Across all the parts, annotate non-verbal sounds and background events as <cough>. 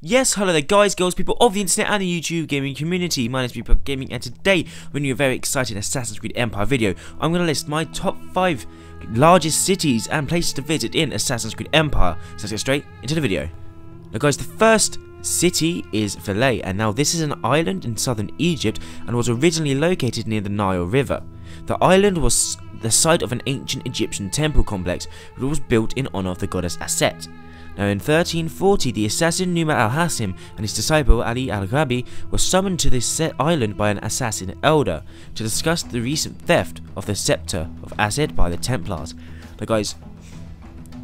Yes, hello there guys, girls, people of the internet and the YouTube gaming community. My name is BPR Gaming and today we're doing a very exciting Assassin's Creed Empire video. I'm going to list my top 5 largest cities and places to visit in Assassin's Creed Empire. So let's get straight into the video. Now guys, the first city is Philae and now this is an island in southern Egypt and was originally located near the Nile River. The island was the site of an ancient Egyptian temple complex which was built in honour of the goddess Aset. Now in 1340 the assassin Numa al-Hassim and his disciple Ali al-Ghabi were summoned to this island by an assassin elder to discuss the recent theft of the scepter of Aset by the Templars. Now guys,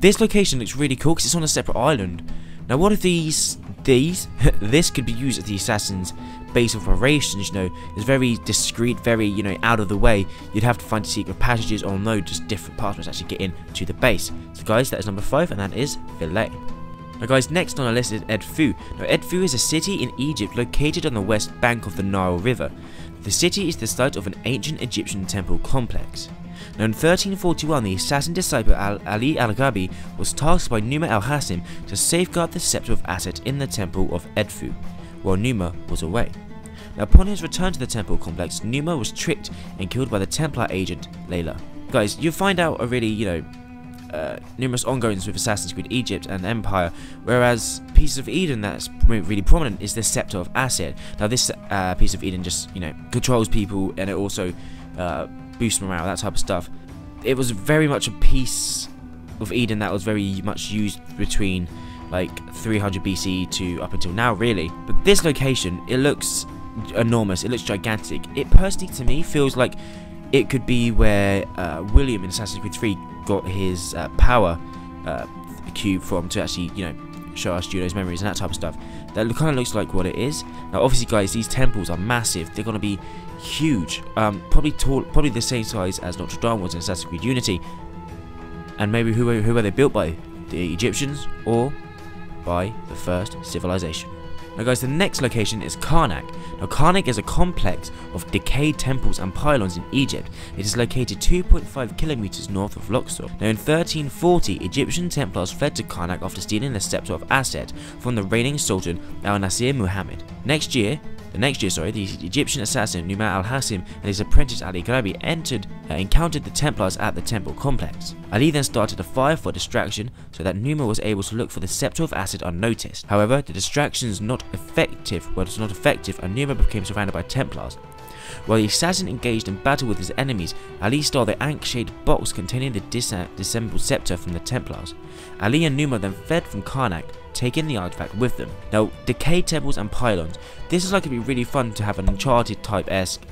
this location looks really cool because it's on a separate island. Now what of these, these, <laughs> this could be used as the assassin's base of operations, you know, it's very discreet, very, you know, out of the way. You'd have to find secret passages or no, just different pathways to actually get in to the base. So guys, that is number 5 and that is Philae. Now guys, next on our list is Edfu. Now Edfu is a city in Egypt located on the west bank of the Nile River. The city is the site of an ancient Egyptian temple complex. Now in 1341, the assassin disciple al Ali al-Ghabi was tasked by Numa al-Hassim to safeguard the scepter of Aset in the temple of Edfu, while Numa was away. Now, upon his return to the temple complex, Numa was tricked and killed by the Templar agent Layla. Guys, you find out a really, you know, uh, numerous ongoings with Assassin's Creed Egypt and Empire, whereas Piece of Eden that's really prominent is the Scepter of Aset. Now, this uh, Piece of Eden just, you know, controls people and it also uh, boosts morale, that type of stuff. It was very much a piece of Eden that was very much used between like 300 BC to up until now, really. But this location, it looks enormous. It looks gigantic. It personally, to me, feels like it could be where uh, William in Assassin's Creed 3 got his uh, power uh, cube from to actually, you know, show us Juno's memories and that type of stuff. That kind of looks like what it is. Now, obviously, guys, these temples are massive. They're going to be huge. Um, probably tall, probably the same size as Notre Dame was in Assassin's Creed Unity. And maybe who, who were they built by? The Egyptians or by the first civilization? Now guys, the next location is Karnak. Now Karnak is a complex of decayed temples and pylons in Egypt. It is located 2.5 kilometers north of Luxor. Now in 1340, Egyptian Templars fled to Karnak after stealing the scepter of Aset from the reigning Sultan Al-Nasir Muhammad. Next year, the next year, sorry, the Egyptian assassin Numa al-Hassim and his apprentice Ali Ghabi entered, uh, encountered the Templars at the temple complex. Ali then started a fire for distraction so that Numa was able to look for the scepter of Aset unnoticed. However, the distraction not effective, was not effective and Numa became surrounded by Templars. While the assassin engaged in battle with his enemies, Ali stole the ankh-shaped box containing the disassembled scepter from the Templars. Ali and Numa then fled from Karnak, taking the artifact with them. Now, decayed temples and pylons. This is like to be really fun to have an Uncharted type-esque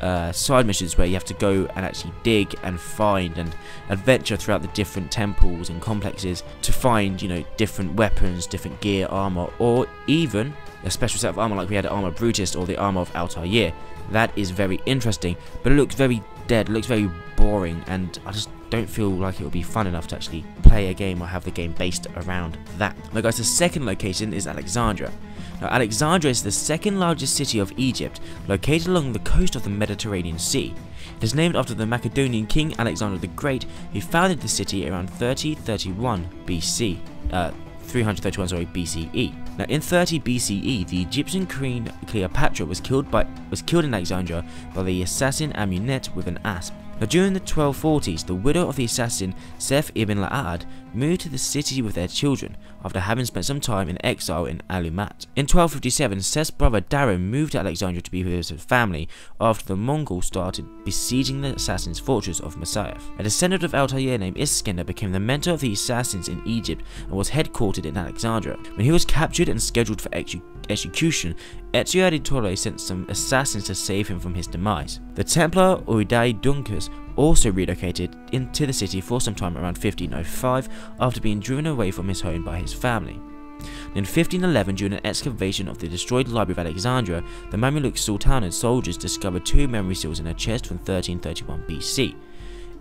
uh, side missions where you have to go and actually dig and find and adventure throughout the different temples and complexes to find, you know, different weapons, different gear, armor, or even a special set of armor like we had Armor Brutus or the Armor of Altair. That is very interesting, but it looks very dead, it looks very boring, and I just don't feel like it would be fun enough to actually play a game or have the game based around that. Now guys, the second location is Alexandria. Now Alexandria is the second largest city of Egypt, located along the coast of the Mediterranean Sea. It is named after the Macedonian king Alexander the Great, who founded the city around 3031 BC. Uh, 331 sorry, BCE. Now in 30 BCE, the Egyptian queen Cleopatra was killed by was killed in Alexandria by the assassin Amunet with an asp. Now during the 1240s, the widow of the assassin Sef ibn La'ad moved to the city with their children after having spent some time in exile in Alamut. In 1257, Sef's brother Darim moved to Alexandria to be with his family after the Mongols started besieging the assassin's fortress of Masyaf. A descendant of Altair named Iskender became the mentor of the assassins in Egypt and was headquartered in Alexandria. When he was captured and scheduled for execution, execution, Ezio Auditore sent some assassins to save him from his demise. The Templar Odai Dunqas also relocated into the city for some time around 1505 after being driven away from his home by his family. In 1511, during an excavation of the destroyed Library of Alexandria, the Mamluk Sultanate soldiers discovered two memory seals in a chest from 1331 BC.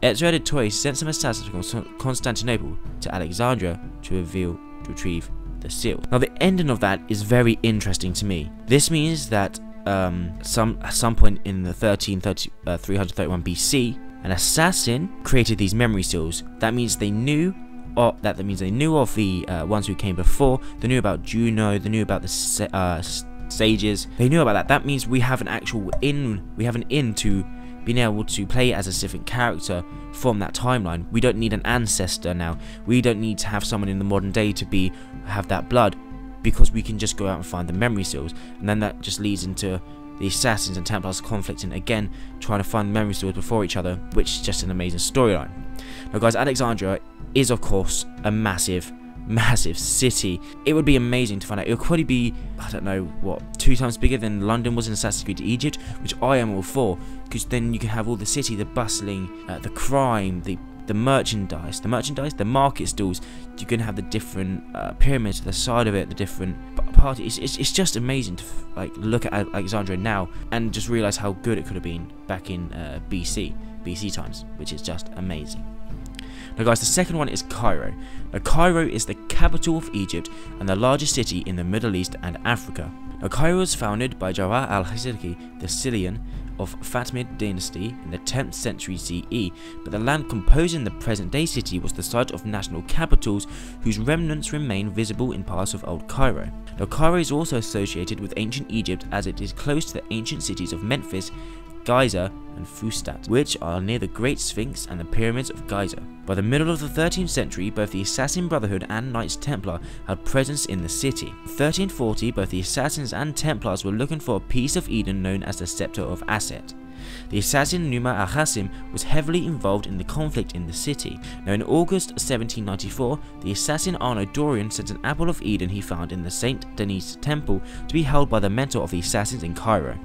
Ezio Auditore sent some assassins from Constantinople to Alexandria to reveal, to retrieve the seal. Now the ending of that is very interesting to me. This means that um, some at some point in the 1330, uh, 331 BC, an assassin created these memory seals. That means they knew oh, that, that means they knew of the uh, ones who came before. They knew about Juno. They knew about the uh, sages. They knew about that. That means we have an actual in. We have an in to being able to play as a different character from that timeline. We don't need an ancestor now. We don't need to have someone in the modern day to be have that blood because we can just go out and find the memory seals. And then that just leads into the Assassins and Templars conflicting again, trying to find memory seals before each other, which is just an amazing storyline. Now guys, Alexandria is of course a massive <laughs> massive city. It would be amazing to find out. It would probably be, I don't know, what, two times bigger than London was in Assassin's Creed Egypt, which I am all for, because then you can have all the city, the bustling, uh, the crime, the the merchandise, the merchandise, the market stalls. You can have the different uh, pyramids to the side of it, the different parties. It's, it's, it's, just amazing to like look at Alexandria now and just realize how good it could have been back in uh, BC, BC times, which is just amazing. Now guys, the second one is Cairo. Now Cairo is the capital of Egypt and the largest city in the Middle East and Africa. Now Cairo was founded by Jawah al-Khazirki, the Scythian of Fatimid dynasty in the 10th century CE, but the land composing the present-day city was the site of national capitals whose remnants remain visible in parts of Old Cairo. Now Cairo is also associated with ancient Egypt as it is close to the ancient cities of Memphis, Giza, and Fustat, which are near the Great Sphinx and the pyramids of Giza. By the middle of the 13th century, both the Assassin Brotherhood and Knights Templar had presence in the city. In 1340, both the Assassins and Templars were looking for a piece of Eden known as the Scepter of Aset. The assassin Numa al-Hassim was heavily involved in the conflict in the city. Now in August 1794, the assassin Arno Dorian sent an apple of Eden he found in the St. Denis temple to be held by the mentor of the assassins in Cairo.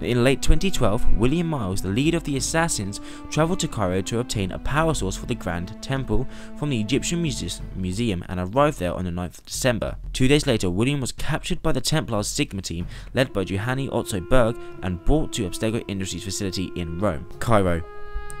In late 2012, William Miles, the leader of the assassins, travelled to Cairo to obtain a power source for the Grand Temple from the Egyptian Museum and arrived there on the 9th of December. Two days later, William was captured by the Templars Sigma team led by Juhani Otso Berg and brought to Abstergo Industries facility in Rome. Cairo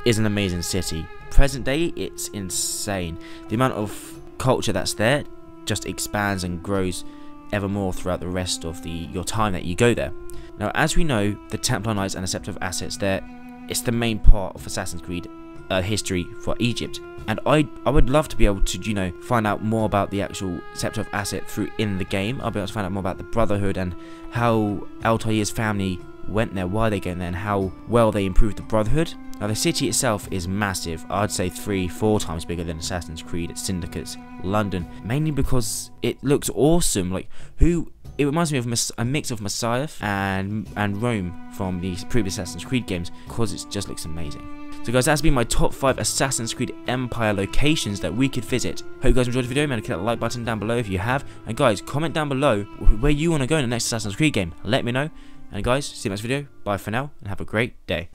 is an amazing city. Present day, it's insane. The amount of culture that's there just expands and grows ever more throughout the rest of the your time that you go there. Now, as we know, the Templar Knights and the Scepter of Assets, there, it's the main part of Assassin's Creed uh, history for Egypt. And I I would love to be able to, you know, find out more about the actual Scepter of Aset through in the game. I'll be able to find out more about the Brotherhood and how Altair's family went there, why they went there, and how well they improved the Brotherhood. Now the city itself is massive, I'd say three, four times bigger than Assassin's Creed, Syndicate's London, mainly because it looks awesome, like who it reminds me of a mix of Masyaf and and Rome from the previous Assassin's Creed games because it just looks amazing. So guys, that's been my top 5 Assassin's Creed Empire locations that we could visit. Hope you guys enjoyed the video, man. Click that like button down below if you have. And guys, comment down below where you want to go in the next Assassin's Creed game. Let me know. And guys, see you next video. Bye for now, and have a great day.